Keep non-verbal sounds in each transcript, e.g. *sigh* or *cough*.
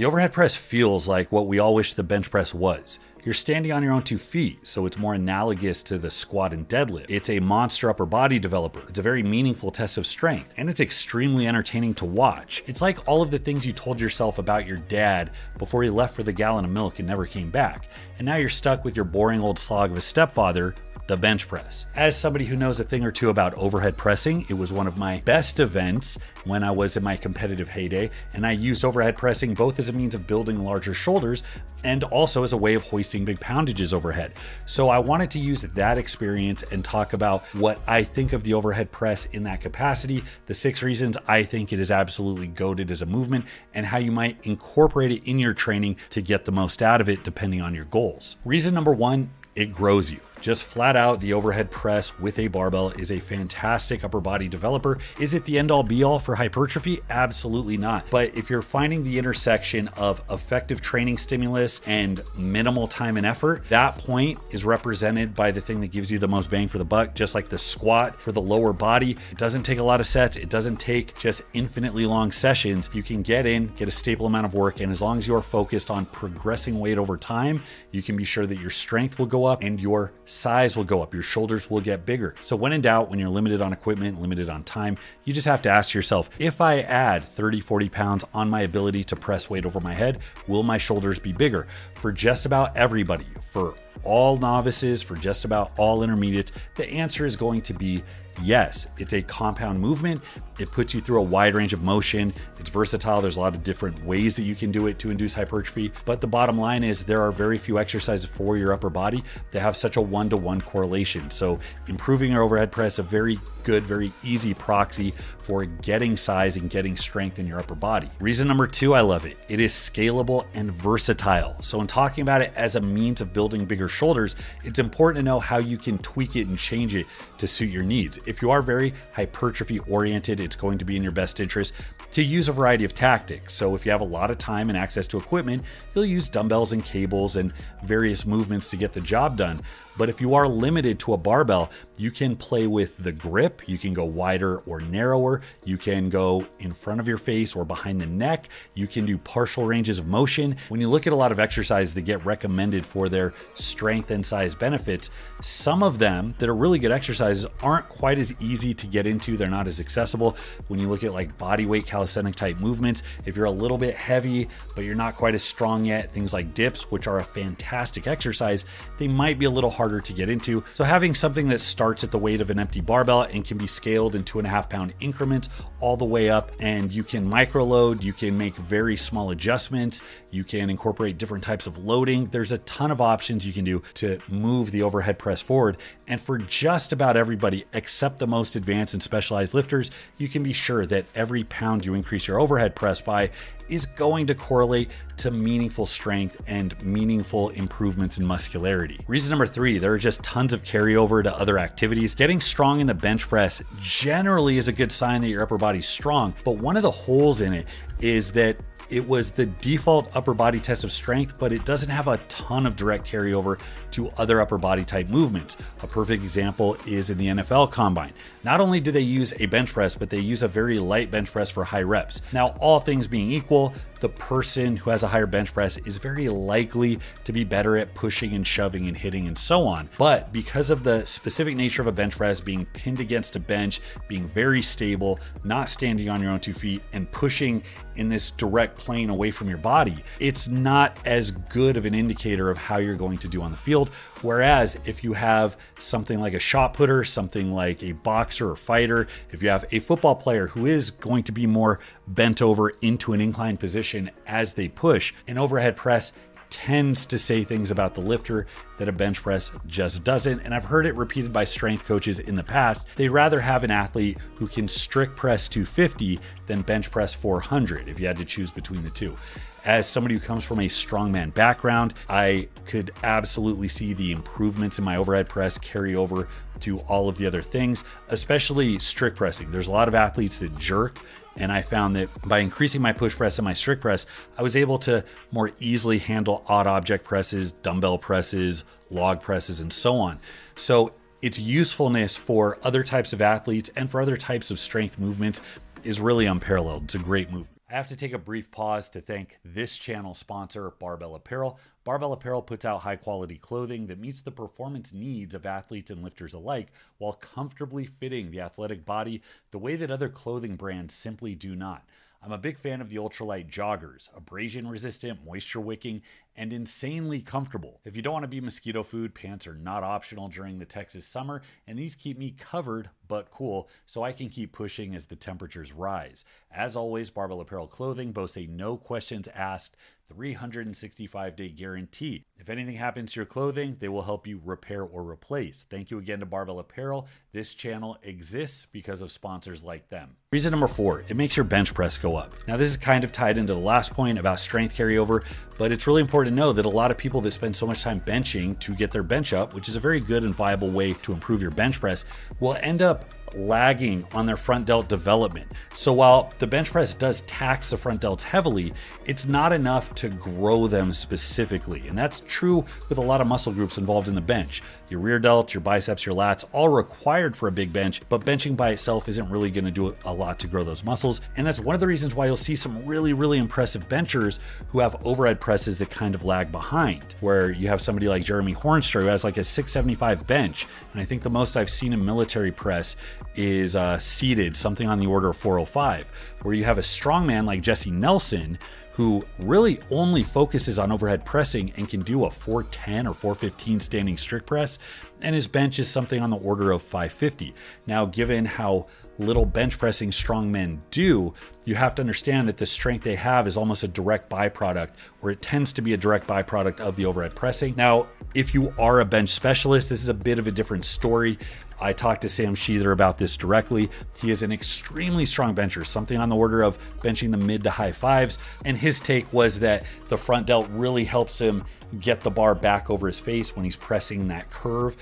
The overhead press feels like what we all wish the bench press was. You're standing on your own two feet, so it's more analogous to the squat and deadlift. It's a monster upper body developer. It's a very meaningful test of strength, and it's extremely entertaining to watch. It's like all of the things you told yourself about your dad before he left for the gallon of milk and never came back. And now you're stuck with your boring old slog of a stepfather the bench press. As somebody who knows a thing or two about overhead pressing, it was one of my best events when I was in my competitive heyday, and I used overhead pressing both as a means of building larger shoulders and also as a way of hoisting big poundages overhead. So I wanted to use that experience and talk about what I think of the overhead press in that capacity, the six reasons I think it is absolutely goated as a movement, and how you might incorporate it in your training to get the most out of it depending on your goals. Reason number one, it grows you. Just flat out, the overhead press with a barbell is a fantastic upper body developer. Is it the end all be all for hypertrophy? Absolutely not. But if you're finding the intersection of effective training stimulus and minimal time and effort, that point is represented by the thing that gives you the most bang for the buck, just like the squat for the lower body. It doesn't take a lot of sets, it doesn't take just infinitely long sessions. You can get in, get a stable amount of work, and as long as you're focused on progressing weight over time, you can be sure that your strength will go up and your size will go up, your shoulders will get bigger. So, when in doubt, when you're limited on equipment, limited on time, you just have to ask yourself if I add 30, 40 pounds on my ability to press weight over my head, will my shoulders be bigger? For just about everybody, for all novices, for just about all intermediates, the answer is going to be yes. It's a compound movement. It puts you through a wide range of motion. It's versatile. There's a lot of different ways that you can do it to induce hypertrophy. But the bottom line is there are very few exercises for your upper body that have such a one to one correlation. So improving your overhead press, a very good, very easy proxy for getting size and getting strength in your upper body. Reason number two, I love it. It is scalable and versatile. So, in talking about it as a means of building bigger shoulders, it's important to know how you can tweak it and change it to suit your needs. If you are very hypertrophy oriented, it's going to be in your best interest to use a variety of tactics. So, if you have a lot of time and access to equipment, you'll use dumbbells and cables and various movements to get the job done. But if you are limited to a barbell, you can play with the grip. You can go wider or narrower. You can go in front of your face or behind the neck. You can do partial ranges of motion. When you look at a lot of exercises that get recommended for their strength and size benefits, some of them that are really good exercises aren't quite as easy to get into. They're not as accessible. When you look at like body weight calisthenic type movements, if you're a little bit heavy, but you're not quite as strong yet, things like dips, which are a fantastic exercise, they might be a little harder to get into. So having something that starts at the weight of an empty barbell and can be scaled in two and a half pound increments all the way up, and you can micro load, you can make very small adjustments, you can incorporate different types of loading. There's a ton of options you can do to move the overhead press forward. And for just about everybody, except the most advanced and specialized lifters, you can be sure that every pound you increase your overhead press by is going to correlate to meaningful strength and meaningful improvements in muscularity. Reason number three, there are just tons of carryover to other activities. Getting strong in the bench press generally is a good sign that your upper body's strong, but one of the holes in it is that it was the default upper body test of strength, but it doesn't have a ton of direct carryover to other upper body type movements. A perfect example is in the NFL combine. Not only do they use a bench press, but they use a very light bench press for high reps. Now, all things being equal, the person who has a higher bench press is very likely to be better at pushing and shoving and hitting and so on. But because of the specific nature of a bench press being pinned against a bench, being very stable, not standing on your own two feet, and pushing in this direct plane away from your body, it's not as good of an indicator of how you're going to do on the field. Whereas if you have something like a shot putter, something like a boxer or fighter, if you have a football player who is going to be more bent over into an inclined position as they push, an overhead press tends to say things about the lifter that a bench press just doesn't. And I've heard it repeated by strength coaches in the past. They'd rather have an athlete who can strict press 250 than bench press 400 if you had to choose between the two as somebody who comes from a strongman background, I could absolutely see the improvements in my overhead press carry over to all of the other things, especially strict pressing. There's a lot of athletes that jerk. And I found that by increasing my push press and my strict press, I was able to more easily handle odd object presses, dumbbell presses, log presses, and so on. So its usefulness for other types of athletes and for other types of strength movements is really unparalleled. It's a great movement. I have to take a brief pause to thank this channel sponsor, Barbell Apparel. Barbell Apparel puts out high quality clothing that meets the performance needs of athletes and lifters alike while comfortably fitting the athletic body the way that other clothing brands simply do not. I'm a big fan of the ultralight joggers, abrasion resistant, moisture wicking, and insanely comfortable. If you don't want to be mosquito food, pants are not optional during the Texas summer, and these keep me covered but cool so I can keep pushing as the temperatures rise. As always, Barbell Apparel clothing boasts a no questions asked 365 day guarantee. If anything happens to your clothing, they will help you repair or replace. Thank you again to Barbell Apparel. This channel exists because of sponsors like them. Reason number four, it makes your bench press go up. Now, this is kind of tied into the last point about strength carryover, but it's really important to know that a lot of people that spend so much time benching to get their bench up, which is a very good and viable way to improve your bench press, will end up lagging on their front delt development. So while the bench press does tax the front delts heavily, it's not enough to grow them specifically. And that's true with a lot of muscle groups involved in the bench. Your rear delts, your biceps, your lats, all required for a big bench, but benching by itself isn't really to do a lot to grow those muscles. And that's one of the reasons why you'll see some really, really impressive benchers who have overhead presses that kind of lag behind, where you have somebody like Jeremy Hoornstra who has like a 675 bench. And I think the most I've seen in military press is uh, seated, something on the order of 405, where you have a strongman like Jesse Nelson who really only focuses on overhead pressing and can do a 410 or 415 standing strict press, and his bench is something on the order of 550. Now, given how little bench pressing strong men do, you have to understand that the strength they have is almost a direct byproduct, or it tends to be a direct byproduct of the overhead pressing. Now, if you are a bench specialist, this is a bit of a different story. I talked to Sam Sheether about this directly. He is an extremely strong bencher, something on the order of benching the mid to high fives. And his take was that the front delt really helps him get the bar back over his face when he's pressing that curve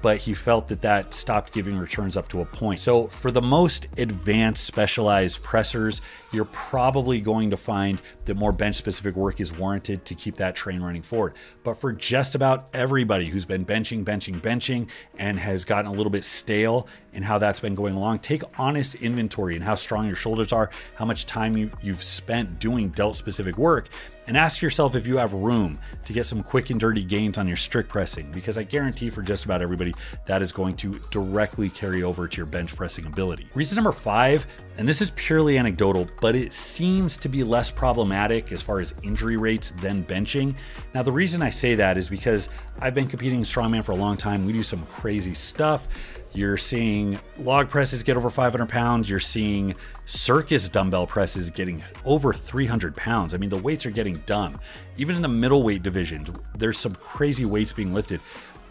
but he felt that that stopped giving returns up to a point. So for the most advanced specialized pressers, you're probably going to find that more bench specific work is warranted to keep that train running forward. But for just about everybody who's been benching, benching, benching, and has gotten a little bit stale in how that's been going along, take honest inventory and how strong your shoulders are, how much time you, you've spent doing delt specific work, and ask yourself if you have room to get some quick and dirty gains on your strict pressing, because I guarantee for just about everybody that is going to directly carry over to your bench pressing ability. Reason number five, and this is purely anecdotal, but it seems to be less problematic as far as injury rates than benching. Now, the reason I say that is because I've been competing in strongman for a long time. We do some crazy stuff. You're seeing log presses get over 500 pounds. You're seeing circus dumbbell presses getting over 300 pounds. I mean, the weights are getting done. Even in the middleweight divisions, there's some crazy weights being lifted.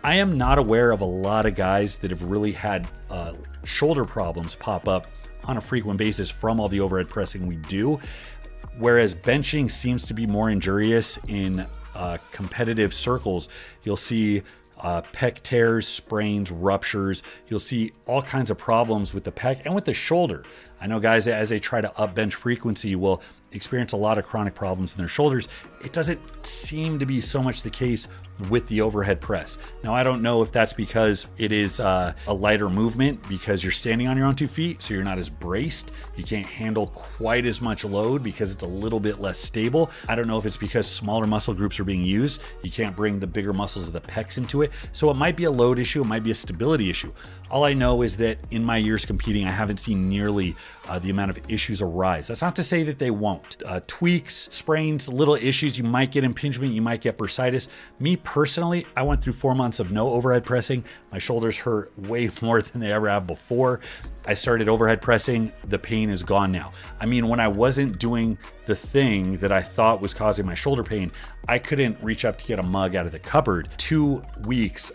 I am not aware of a lot of guys that have really had uh, shoulder problems pop up on a frequent basis from all the overhead pressing we do. Whereas benching seems to be more injurious in uh, competitive circles. You'll see uh, pec tears, sprains, ruptures. You'll see all kinds of problems with the pec and with the shoulder. I know guys, as they try to up bench frequency, will experience a lot of chronic problems in their shoulders. It doesn't seem to be so much the case with the overhead press. Now, I don't know if that's because it is uh, a lighter movement because you're standing on your own two feet, so you're not as braced. You can't handle quite as much load because it's a little bit less stable. I don't know if it's because smaller muscle groups are being used. You can't bring the bigger muscles of the pecs into it. So it might be a load issue, it might be a stability issue. All I know is that in my years competing, I haven't seen nearly uh, the amount of issues arise. That's not to say that they won't. Uh, tweaks, sprains, little issues, you might get impingement, you might get bursitis. Me personally, I went through four months of no overhead pressing. My shoulders hurt way *laughs* more than they ever have before. I started overhead pressing, the pain is gone now. I mean, when I wasn't doing the thing that I thought was causing my shoulder pain, I couldn't reach up to get a mug out of the cupboard. Two weeks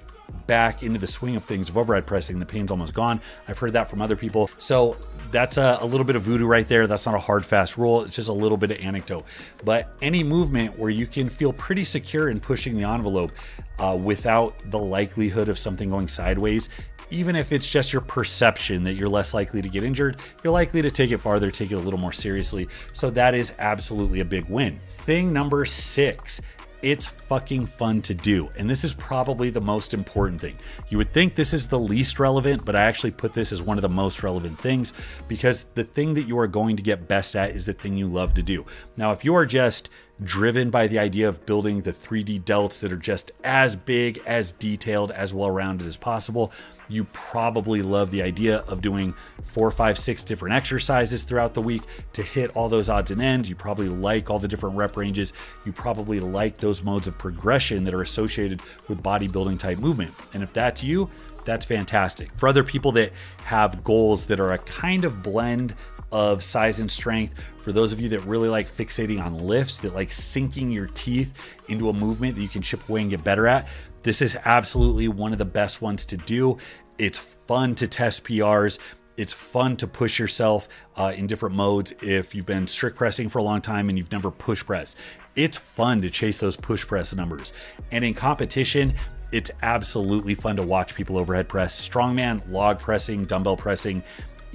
back into the swing of things of overhead pressing. The pain's almost gone. I've heard that from other people. So that's a, a, little bit of voodoo right there. That's not a hard, fast rule. It's just a little bit of anecdote. But any movement where you can feel pretty secure in pushing the envelope uh, without the likelihood of something going sideways, even if it's just your perception that you're less likely to get injured, you're likely to take it farther, take it a little more seriously. So that is absolutely a big win. Thing number six it's fucking fun to do. And this is probably the most important thing. You would think this is the least relevant, but I actually put this as one of the most relevant things because the thing that you are going to get best at is the thing you love to do. Now, if you are just driven by the idea of building the 3D delts that are just as big, as detailed, as well rounded as possible, you probably love the idea of doing four, five, six different exercises throughout the week to hit all those odds and ends. You probably like all the different rep ranges. You probably like those modes of progression that are associated with bodybuilding type movement. And if that's you, that's fantastic. For other people that have goals that are a kind of blend of size and strength. For those of you that really like fixating on lifts, that like sinking your teeth into a movement that you can chip away and get better at, this is absolutely one of the best ones to do. It's fun to test PRs. It's fun to push yourself uh, in different modes if you've been strict pressing for a long time and you've never push pressed. It's fun to chase those push press numbers. And in competition, it's absolutely fun to watch people overhead press, strongman, log pressing, dumbbell pressing,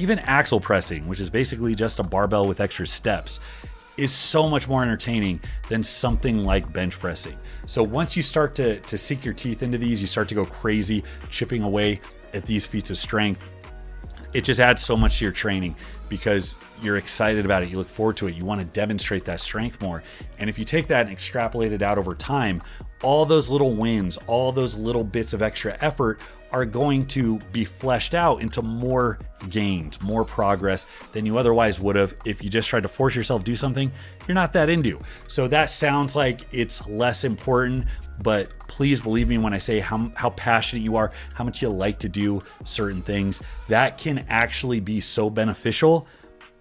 even axle pressing, which is basically just a barbell with extra steps is so much more entertaining than something like bench pressing. So once you start to, to sink your teeth into these, you start to go crazy chipping away at these feats of strength. It just adds so much to your training because you're excited about it. You look forward to it. You want to demonstrate that strength more. And if you take that and extrapolate it out over time, all those little wins, all those little bits of extra effort are going to be fleshed out into more gains, more progress than you otherwise would have if you just tried to force yourself to do something you're not that into. So that sounds like it's less important, but please believe me when I say how, how passionate you are, how much you like to do certain things. That can actually be so beneficial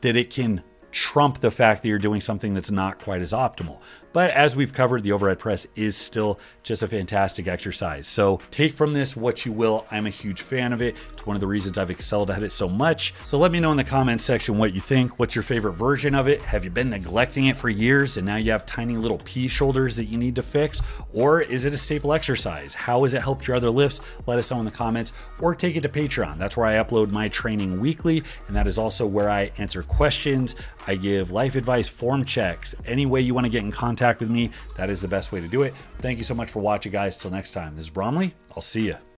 that it can trump the fact that you're doing something that's not quite as optimal. But as we've covered, the overhead press is still just a fantastic exercise. So take from this what you will. I'm a huge fan of it. It's one of the reasons I've excelled at it so much. So let me know in the comments section what you think. What's your favorite version of it? Have you been neglecting it for years and now you have tiny little pea shoulders that you need to fix? Or is it a staple exercise? How has it helped your other lifts? Let us know in the comments or take it to Patreon. That's where I upload my training weekly. And that is also where I answer questions. I give life advice, form checks, any way you want to get in contact contact with me, that is the best way to do it. Thank you so much for watching, guys. Till next time, this is Bromley. I'll see you.